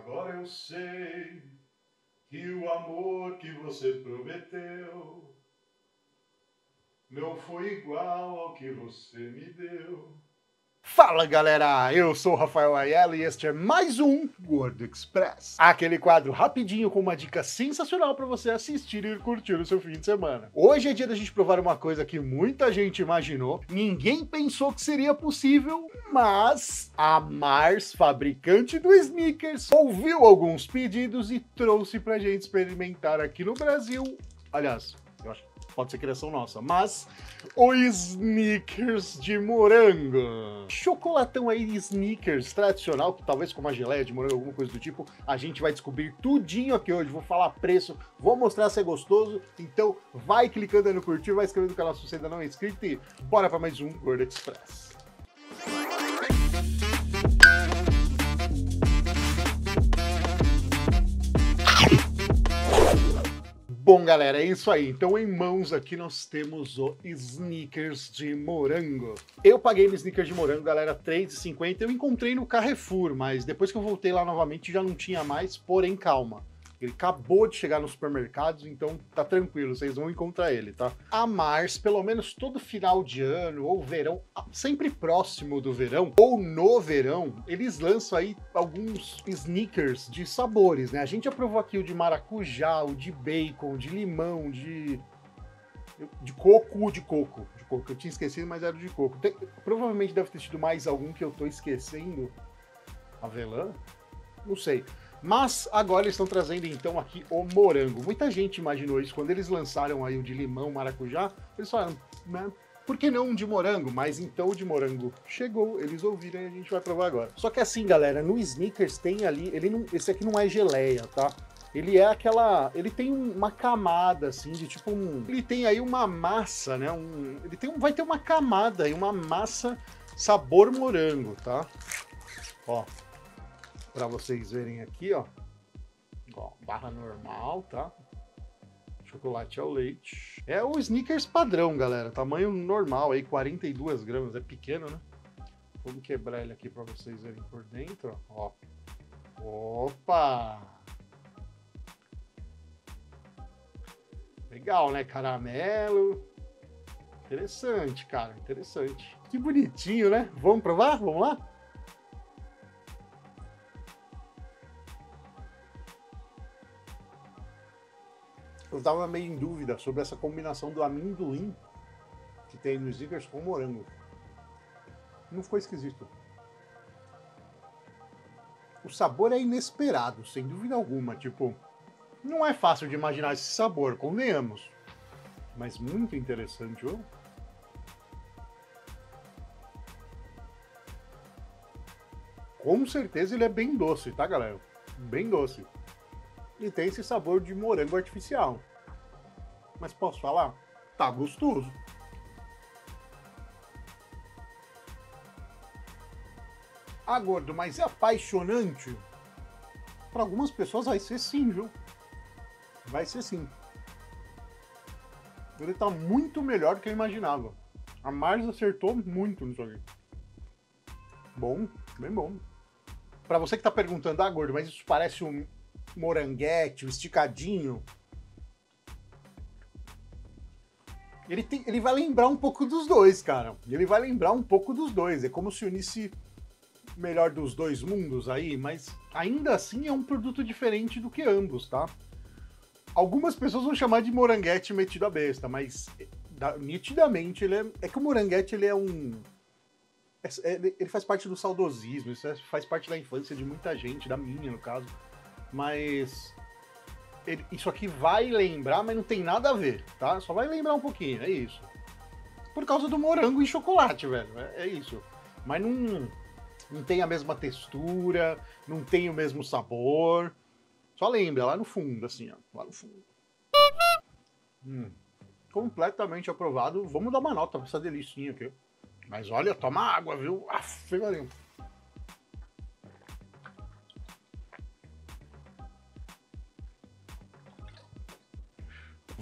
Agora eu sei que o amor que você prometeu não foi igual ao que você me deu. Fala galera, eu sou o Rafael Ayala e este é mais um Gordo Express. Aquele quadro rapidinho com uma dica sensacional para você assistir e curtir o seu fim de semana. Hoje é dia da gente provar uma coisa que muita gente imaginou, ninguém pensou que seria possível, mas a Mars, fabricante do sneakers, ouviu alguns pedidos e trouxe pra gente experimentar aqui no Brasil. Aliás, pode ser criação nossa, mas o Snickers de morango. Chocolatão aí Snickers tradicional, talvez com uma geleia de morango, alguma coisa do tipo, a gente vai descobrir tudinho aqui hoje, vou falar preço, vou mostrar se é gostoso, então vai clicando aí no curtir, vai inscrevendo no canal se você ainda não é inscrito e bora para mais um Gordo Express. Bom, galera, é isso aí. Então, em mãos aqui nós temos o Snickers de morango. Eu paguei no Snickers de morango, galera, R$3,50. Eu encontrei no Carrefour, mas depois que eu voltei lá novamente já não tinha mais, porém, calma. Ele acabou de chegar nos supermercados, então tá tranquilo, vocês vão encontrar ele, tá? A Mars, pelo menos todo final de ano ou verão, sempre próximo do verão ou no verão, eles lançam aí alguns sneakers de sabores, né? A gente aprovou aqui o de maracujá, o de bacon, de limão, de de coco, de coco, de coco. Eu tinha esquecido, mas era de coco. Tem, provavelmente deve ter tido mais algum que eu tô esquecendo. Avelã? Não sei. Mas agora eles estão trazendo então aqui o morango. Muita gente imaginou isso quando eles lançaram aí o de limão, maracujá. Eles falaram, né? Por que não um de morango? Mas então o de morango chegou, eles ouviram e a gente vai provar agora. Só que assim, galera, no Snickers tem ali, ele não, esse aqui não é geleia, tá? Ele é aquela, ele tem uma camada assim de tipo um, ele tem aí uma massa, né? Um, ele tem um, vai ter uma camada e uma massa sabor morango, tá? Ó, para vocês verem aqui, ó. ó. Barra normal, tá? Chocolate ao leite. É o Snickers padrão, galera. Tamanho normal aí, 42 gramas. É pequeno, né? Vamos quebrar ele aqui para vocês verem por dentro, ó. Opa! Legal, né? Caramelo. Interessante, cara. Interessante. Que bonitinho, né? Vamos provar? Vamos lá? Eu tava meio em dúvida sobre essa combinação do amendoim que tem nos Snickers com morango. Não ficou esquisito. O sabor é inesperado, sem dúvida alguma. Tipo, não é fácil de imaginar esse sabor, convenhamos. Mas muito interessante, ó. Com certeza ele é bem doce, tá, galera? Bem doce. E tem esse sabor de morango artificial. Mas posso falar? Tá gostoso. Ah, gordo, mas é apaixonante? Para algumas pessoas vai ser sim, viu? Vai ser sim. Ele tá muito melhor do que eu imaginava. A Mars acertou muito nisso aqui. Bom, bem bom. Para você que tá perguntando, ah, gordo, mas isso parece um moranguete, um esticadinho. Ele, tem, ele vai lembrar um pouco dos dois, cara. Ele vai lembrar um pouco dos dois. É como se unisse melhor dos dois mundos aí, mas ainda assim é um produto diferente do que ambos, tá? Algumas pessoas vão chamar de moranguete metido a besta, mas da, nitidamente ele é. É que o moranguete ele é um. É, é, ele faz parte do saudosismo, isso é, faz parte da infância de muita gente, da minha no caso. Mas ele, isso aqui vai lembrar, mas não tem nada a ver, tá? Só vai lembrar um pouquinho, é isso. Por causa do morango e chocolate, velho. É, é isso. Mas não, não tem a mesma textura, não tem o mesmo sabor. Só lembra, lá no fundo, assim, ó. Lá no fundo. Hum, completamente aprovado. Vamos dar uma nota pra essa delicinha aqui. Mas olha, toma água, viu? Aff, Maria.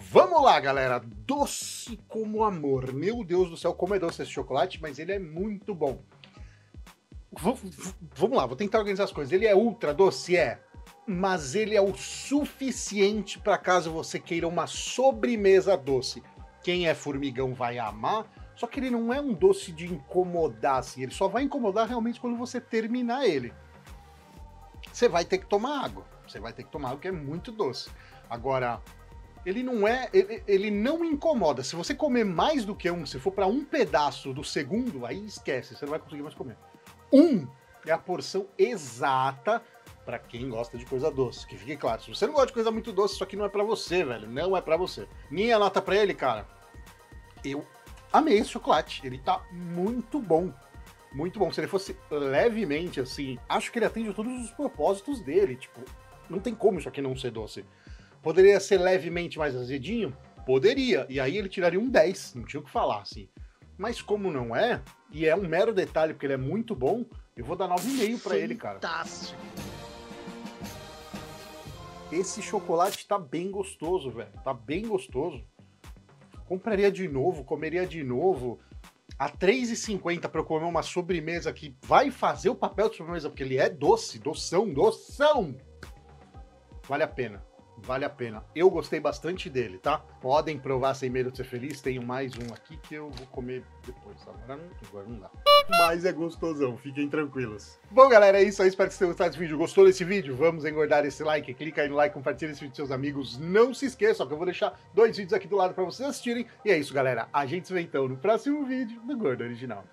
Vamos lá, galera. Doce como amor. Meu Deus do céu, como é doce esse chocolate, mas ele é muito bom. V vamos lá, vou tentar organizar as coisas. Ele é ultra doce? É. mas ele é o suficiente para caso você queira uma sobremesa doce. Quem é formigão vai amar, só que ele não é um doce de incomodar, assim. Ele só vai incomodar realmente quando você terminar ele. Você vai ter que tomar água. Você vai ter que tomar água, que é muito doce. Agora, ele não é. Ele, ele não incomoda. Se você comer mais do que um, se for para um pedaço do segundo, aí esquece, você não vai conseguir mais comer. Um é a porção exata para quem gosta de coisa doce. Que fique claro, se você não gosta de coisa muito doce, isso aqui não é para você, velho. Não é para você. Minha nota para ele, cara, eu amei esse chocolate. Ele tá muito bom. Muito bom. Se ele fosse levemente assim, acho que ele atende todos os propósitos dele. Tipo, não tem como isso aqui não ser doce. Poderia ser levemente mais azedinho? Poderia. E aí ele tiraria um 10, não tinha o que falar, assim. Mas como não é, e é um mero detalhe, porque ele é muito bom, eu vou dar 9,5 para ele, cara. Fantástico. Esse chocolate tá bem gostoso, velho. Tá bem gostoso compraria de novo, comeria de novo. A R$3,50 para eu comer uma sobremesa que vai fazer o papel de sobremesa, porque ele é doce, doção, doção. Vale a pena vale a pena. Eu gostei bastante dele, tá? Podem provar sem medo de ser feliz. Tenho mais um aqui que eu vou comer depois. Agora não, agora não dá. Mas é gostosão, fiquem tranquilos. Bom, galera, é isso aí. Espero que vocês tenham gostado desse vídeo. Gostou desse vídeo? Vamos engordar esse like. Clica aí no like, compartilha esse vídeo com seus amigos. Não se esqueçam que eu vou deixar dois vídeos aqui do lado para vocês assistirem. E é isso, galera. A gente se vê então no próximo vídeo do Gordo Original.